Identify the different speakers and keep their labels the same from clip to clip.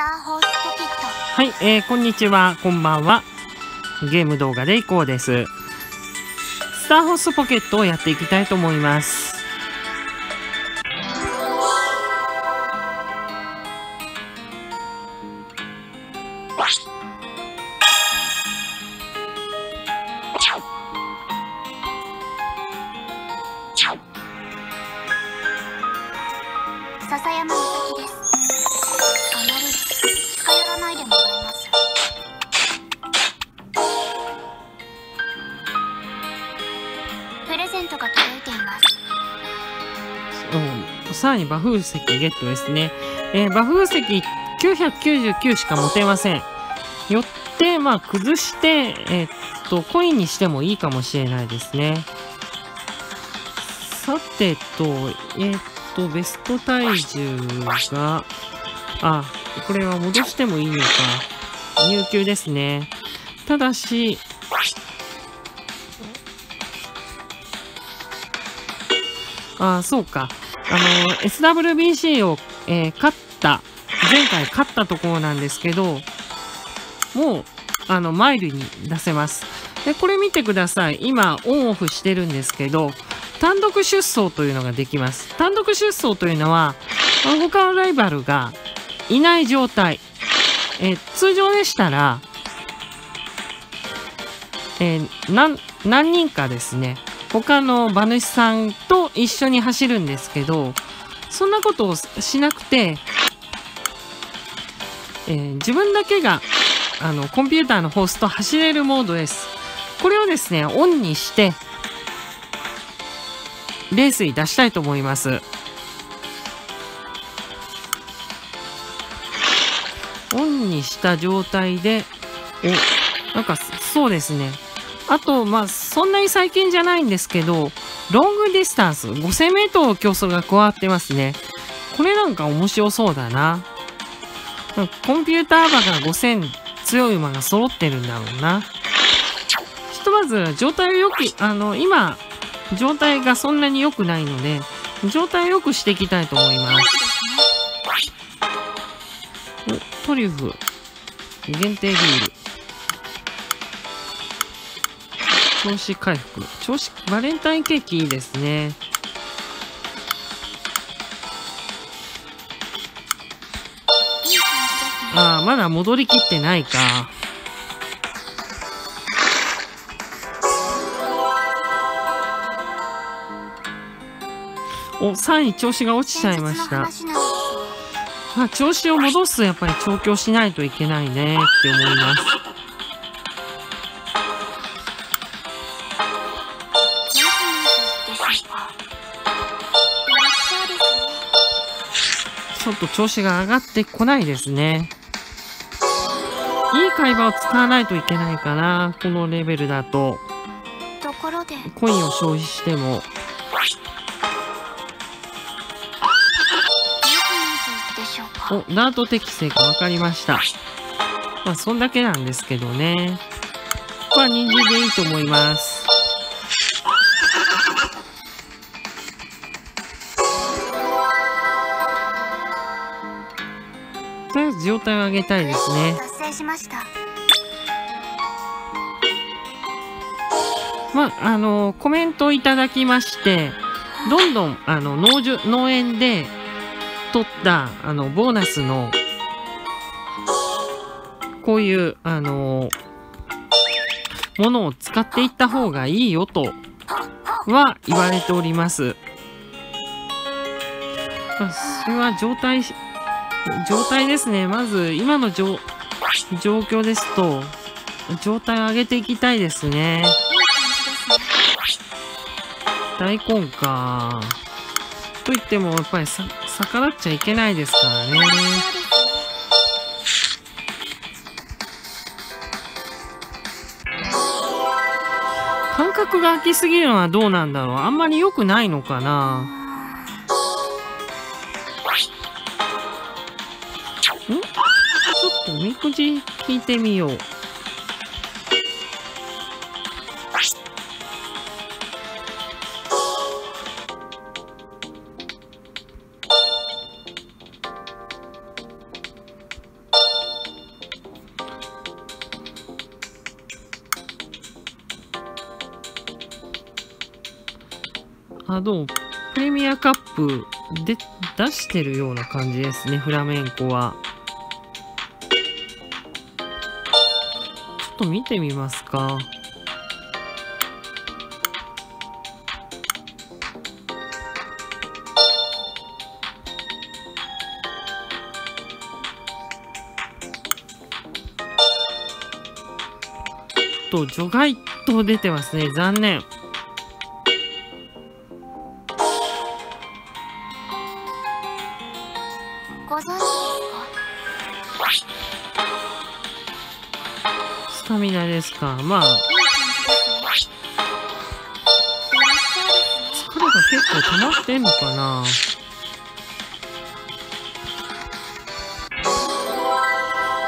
Speaker 1: はい、えー、こんにちは、こんばんは。ゲーム動画でいこうです。スターホースポケットをやっていきたいと思います。
Speaker 2: 笹山
Speaker 1: うん、さらに馬風石ゲットですね。えー、馬風石999しか持てません。よって、まあ、崩して、えーっと、コインにしてもいいかもしれないですね。さてと、えーっと、ベスト体重が、あ、これは戻してもいいのか。入球ですね。ただし、あそうか。あの、SWBC を、えー勝った、前回勝ったところなんですけど、もう、あの、マイルに出せます。で、これ見てください。今、オンオフしてるんですけど、単独出走というのができます。単独出走というのは、他のライバルがいない状態。えー通常でしたら、えーなん何人かですね、他の馬主さんと一緒に走るんですけど、そんなことをしなくて、えー自分だけがあのコンピューターのホースと走れるモードです。これをですね、オンにして、レースに出したいと思います。オンにした状態で、お、なんかそうですね。あと、まあ、そんなに最近じゃないんですけど、ロングディスタンス、5000メートル競争が加わってますね。これなんか面白そうだな。コンピューター馬が5000強い馬が揃ってるんだろうな。ひとまず、状態をよく、あの、今、状態がそんなに良くないので、状態を良くしていきたいと思います。トリュフ、限定ビール。調子回復。調子、バレンタインケーキいいですね。ああ、まだ戻りきってないか。お、3位調子が落ちちゃいました。まあ、調子を戻すとやっぱり調教しないといけないねって思います。ちょっと調子が上がってこないですね。いい会話を使わないといけないかな。このレベルだと。
Speaker 2: ところで
Speaker 1: コインを消費しても。
Speaker 2: ニュースニュースでしょうか
Speaker 1: お、ダート適正が分かりました。まあ、そんだけなんですけどね。ここは人参でいいと思います。とりあえず状態を上げたいですね。
Speaker 2: 達成しました
Speaker 1: まあ、あの、コメントをいただきまして、どんどん、あの、農場、農園で取った、あの、ボーナスの、こういう、あの、ものを使っていった方がいいよと、は言われております。まあ、それは状態、状態ですね。まず、今の状、状況ですと、状態を上げていきたいですね。大根か。と言っても、やっぱりさ、逆らっちゃいけないですからね。
Speaker 2: そうですね
Speaker 1: 感覚が空きすぎるのはどうなんだろうあんまり良くないのかなくじ聞いてみよう。あ、どう？プレミアカップで出してるような感じですね、フラメンコは。と見てみますか。と除外と出てますね残念スタミナですか？まあ。疲れが結構溜まってんのかな？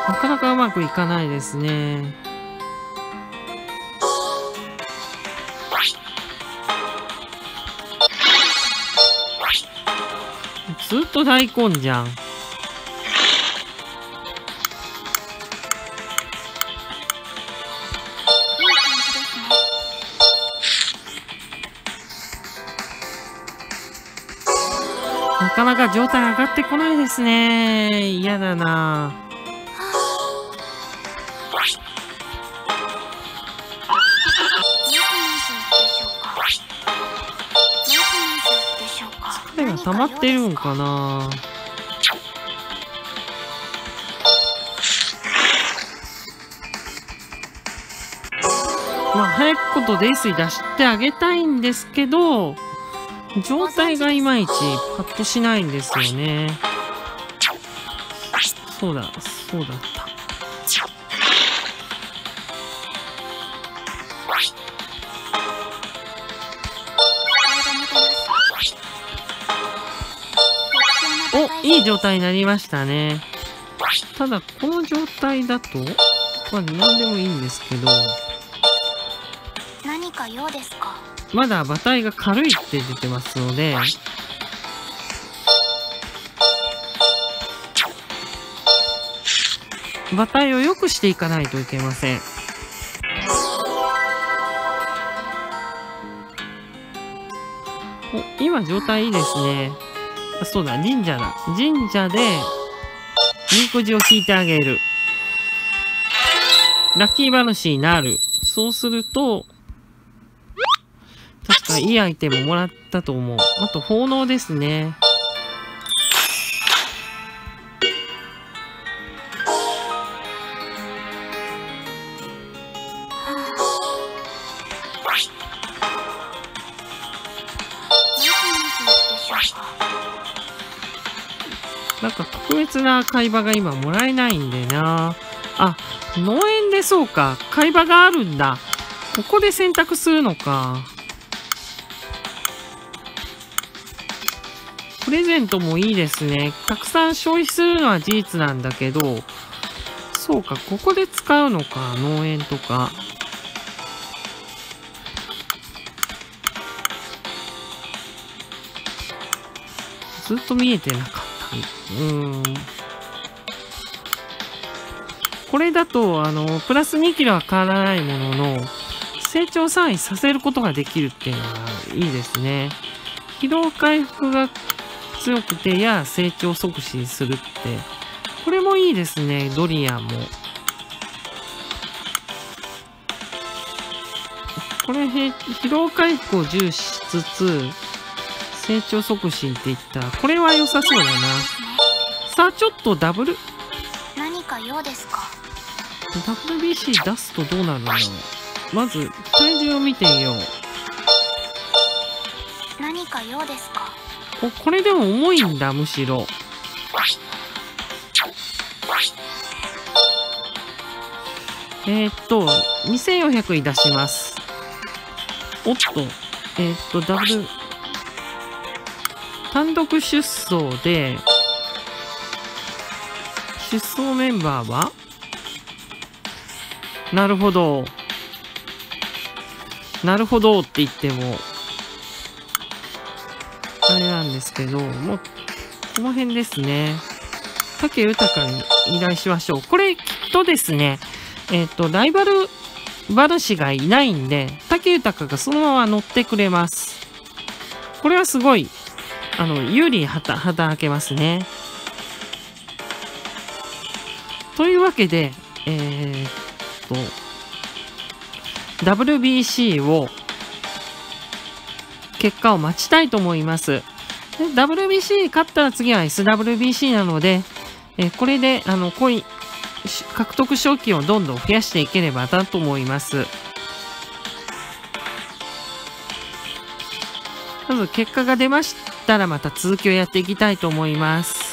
Speaker 1: なかなかうまくいかないですね。ずっと大根じゃん。かなか状態上がってこないですね。嫌だな。
Speaker 2: どうしますでしょうかどうしますでしょうか
Speaker 1: 疲れが溜まってるんかな。まあ早くこと泥酔出してあげたいんですけど状態がいまいちパッとしないんですよね。そうだそうだった。おいい状態になりましたね。ただこの状態だとまあ何でもいいんですけど。
Speaker 2: 何か用ですか？
Speaker 1: まだ馬体が軽いって出てますので馬体を良くしていかないといけません。お今状態いいですね。そうだ神社だ。神社でみこじを引いてあげる。ラッキー話になる。そうするとかいいアイテムもらったと思う。あと、奉納ですね。なんか特別な会話が今もらえないんでな。あ、農園でそうか。会話があるんだ。ここで選択するのか。プレゼントもいいですね。たくさん消費するのは事実なんだけど、そうか、ここで使うのか、農園とか。ずっと見えてなかった。うん。これだと、あの、プラス2キロは変わらないものの、成長3位させることができるっていうのはいいですね。疲労回復が強くてや成長促進するって、これもいいですね、ドリアンも。これ、へ疲労回復を重視しつつ、成長促進って言ったら、これは良さそうだな。さあ、ちょっとダブル、
Speaker 2: 何か用ですか
Speaker 1: ？WBC 出すとどうなるんだろう。まず、体重を見てみよう。
Speaker 2: 何か用ですか？
Speaker 1: ここれでも重いんだ、むしろ。えー、っと、2400に出します。おっと、えー、っと、ダブル、単独出走で、出走メンバーは？なるほど。なるほどって言っても、ですけど、もう、この辺ですね。竹豊に依頼しましょう。これ、きっとですね、えっ、と、ライバル馬主がいないんで、竹豊がそのまま乗ってくれます。これはすごい、あの、有利に働けますね。というわけで、えー、っと、WBC を、結果を待ちたいと思います。WBC 勝ったら次は SWBC なので、え、これで、あの、コイン、獲得賞金をどんどん増やしていければなと思います。まず結果が出ましたらまた続きをやっていきたいと思います。